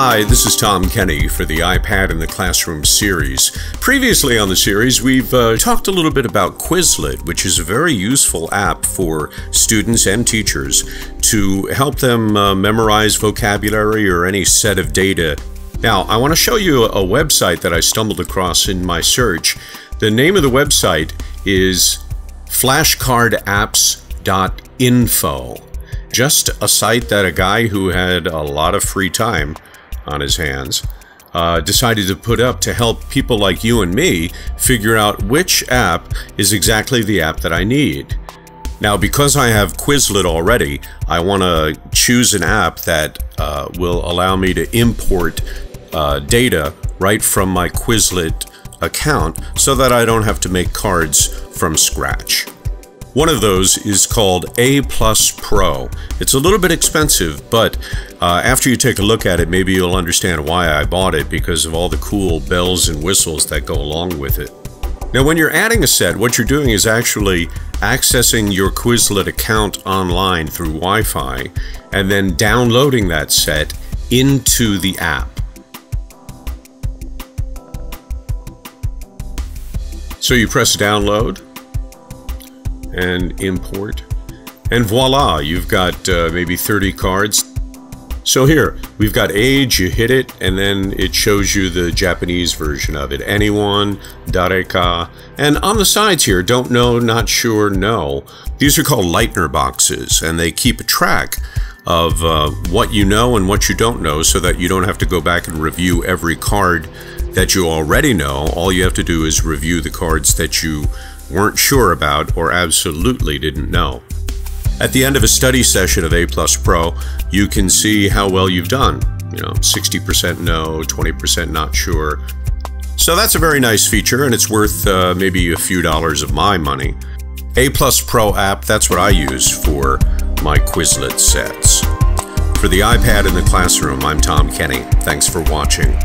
Hi, this is Tom Kenny for the iPad in the Classroom series. Previously on the series, we've uh, talked a little bit about Quizlet, which is a very useful app for students and teachers to help them uh, memorize vocabulary or any set of data. Now, I want to show you a website that I stumbled across in my search. The name of the website is flashcardapps.info. Just a site that a guy who had a lot of free time on his hands uh, decided to put up to help people like you and me figure out which app is exactly the app that I need. Now, because I have Quizlet already, I want to choose an app that uh, will allow me to import uh, data right from my Quizlet account so that I don't have to make cards from scratch. One of those is called A Plus Pro. It's a little bit expensive, but uh, after you take a look at it, maybe you'll understand why I bought it because of all the cool bells and whistles that go along with it. Now, when you're adding a set, what you're doing is actually accessing your Quizlet account online through Wi Fi and then downloading that set into the app. So you press download and import. And voila, you've got uh, maybe 30 cards. So here, we've got age, you hit it, and then it shows you the Japanese version of it. Anyone, dareka. And on the sides here, don't know, not sure, no. These are called Leitner boxes, and they keep a track of uh, what you know and what you don't know so that you don't have to go back and review every card that you already know. All you have to do is review the cards that you weren't sure about, or absolutely didn't know. At the end of a study session of A Plus Pro, you can see how well you've done. You know, 60% no, 20% not sure. So that's a very nice feature, and it's worth uh, maybe a few dollars of my money. A Plus Pro app, that's what I use for my Quizlet sets. For the iPad in the classroom, I'm Tom Kenny. Thanks for watching.